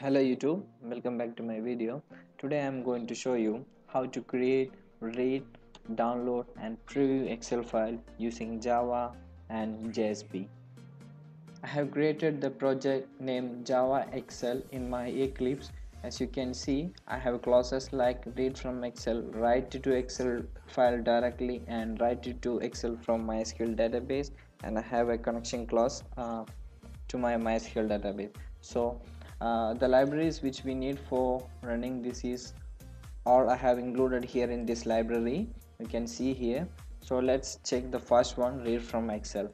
hello youtube. Welcome back to my video. Today i'm going to show you how to create read download and preview excel file using java and jsp i have created the project named java excel in my eclipse. As you can see i have classes like read from excel write to excel file directly and write it to excel from mysql database. And i have a connection class uh, to my mysql database. So uh, the libraries which we need for running this is all I have included here in this library. You can see here. So let's check the first one read from Excel.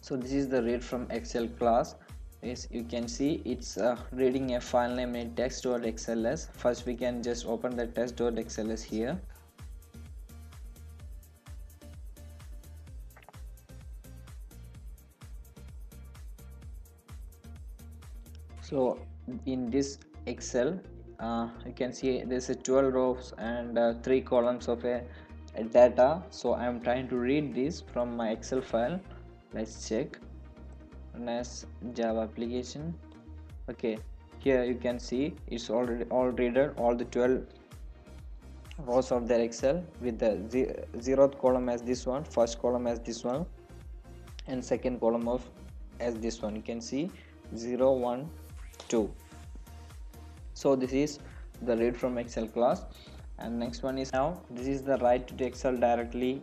So this is the read from Excel class. Yes, you can see it's uh, reading a file name in test.xls first we can just open the test.xls here so in this excel uh, you can see there's a 12 rows and uh, three columns of a, a, data. So i'm trying to read this from my excel file. Let's check. As java application. Okay here you can see it's already all reader all the 12 rows of the excel with the zeroth column as this one first column as this one and second column of as this one. You can see 0 1 2 so this is the read from excel class. And next one is now this is the write to excel directly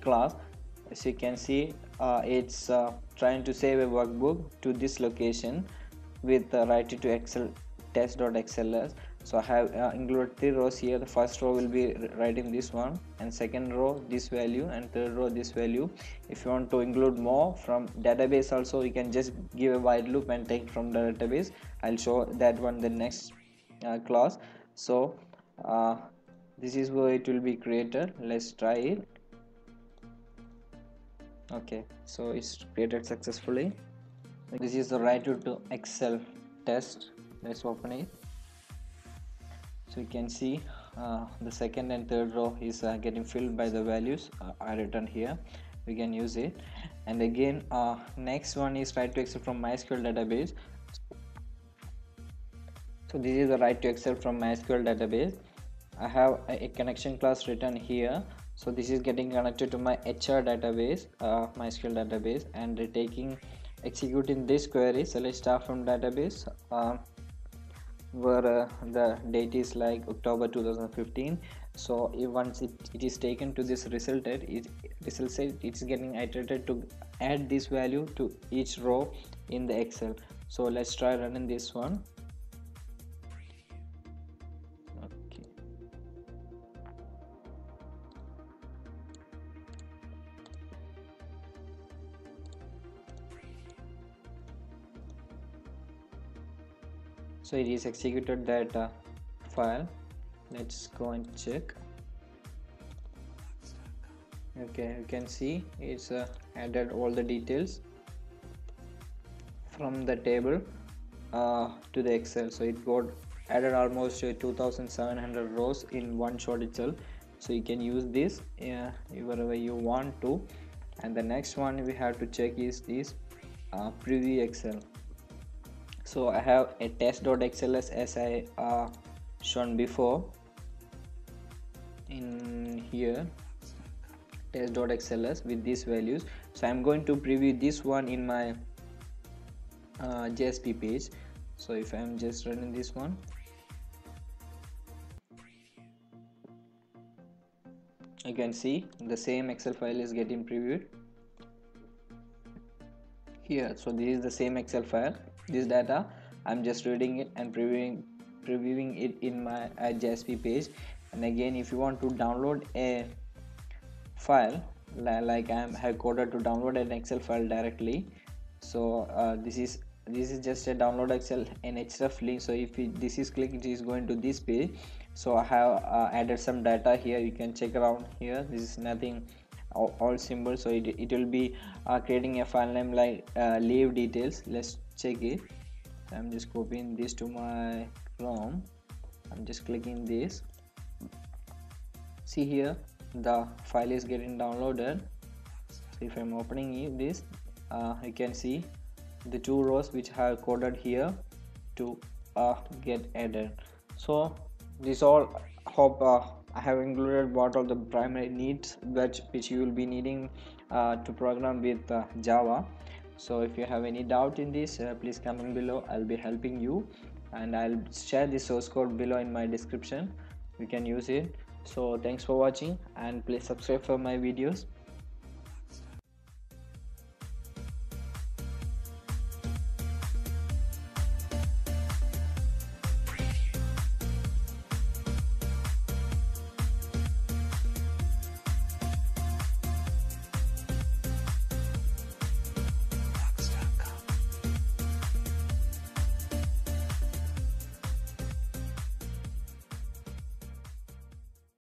class. As you can see uh, it's uh, trying to save a workbook to this location with uh, write to excel test.xls so i have uh, included three rows here. The first row will be writing this one. And second row this value. And third row this value. If you want to include more from database also you can just give a while loop and take from the database. I'll show that one the next uh, class. So uh, this is where it will be created. Let's try it. Okay. So it's created successfully. This is the write to excel test. Let's open it so you can see uh, the second and third row is uh, getting filled by the values uh, I written here. We can use it. And again uh, next one is write to excel from mysql database. So this is the write to excel from mysql database. I have a, connection class written here. So this is getting connected to my HR database uh, mysql database and taking executing this query. So let's start from database. Uh, where uh, the date is like October 2015 so if once it, it is taken to this result it result set it's getting iterated to add this value to each row in the excel. So let's try running this one so it is executed that uh, file. Let's go and check. Okay you can see it's uh, added all the details from the table uh, to the excel. So it got added almost uh, 2700 rows in one shot itself. So you can use this uh, wherever you want to. And the next one we have to check is this uh, preview excel so I have a test.xls as I uh, shown before. In here test.xls with these values. So I'm going to preview this one in my uh, JSP page. So if I'm just running this one. You can see the same excel file is getting previewed. Here so this is the same excel file this data. I'm just reading it and previewing previewing it in my uh, JSP page. And again if you want to download a file like I have coded to download an Excel file directly. So uh, this is this is just a download Excel and href link. So if this is clicked it is going to this page. So I have uh, added some data here. You can check around here. This is nothing all, all symbols so it, it will be uh, creating a file name like uh, leave details. Let's check it. I'm just copying this to my chrome i'm just clicking this. See here the file is getting downloaded. So if i'm opening this uh, you can see the two rows which have coded here to uh, get added. So this all hope uh, I have included what all the primary needs which which you will be needing uh, to program with uh, Java so if you have any doubt in this uh, please comment below. I'll be helping you. And I'll share the source code below in my description. You can use it. So thanks for watching and please subscribe for my videos